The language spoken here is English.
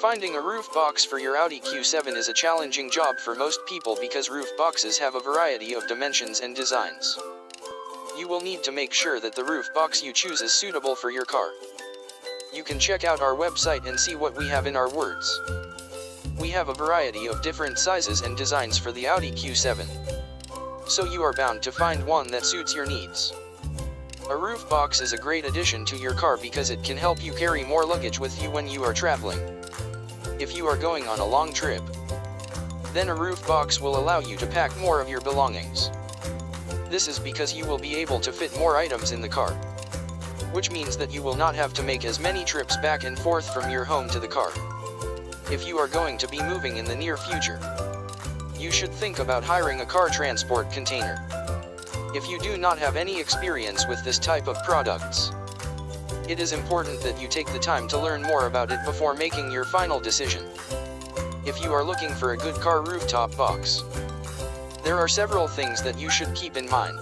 Finding a roof box for your Audi Q7 is a challenging job for most people because roof boxes have a variety of dimensions and designs. You will need to make sure that the roof box you choose is suitable for your car. You can check out our website and see what we have in our words. We have a variety of different sizes and designs for the Audi Q7. So you are bound to find one that suits your needs. A roof box is a great addition to your car because it can help you carry more luggage with you when you are traveling. If you are going on a long trip, then a roof box will allow you to pack more of your belongings. This is because you will be able to fit more items in the car. Which means that you will not have to make as many trips back and forth from your home to the car. If you are going to be moving in the near future, you should think about hiring a car transport container. If you do not have any experience with this type of products, it is important that you take the time to learn more about it before making your final decision. If you are looking for a good car rooftop box, there are several things that you should keep in mind.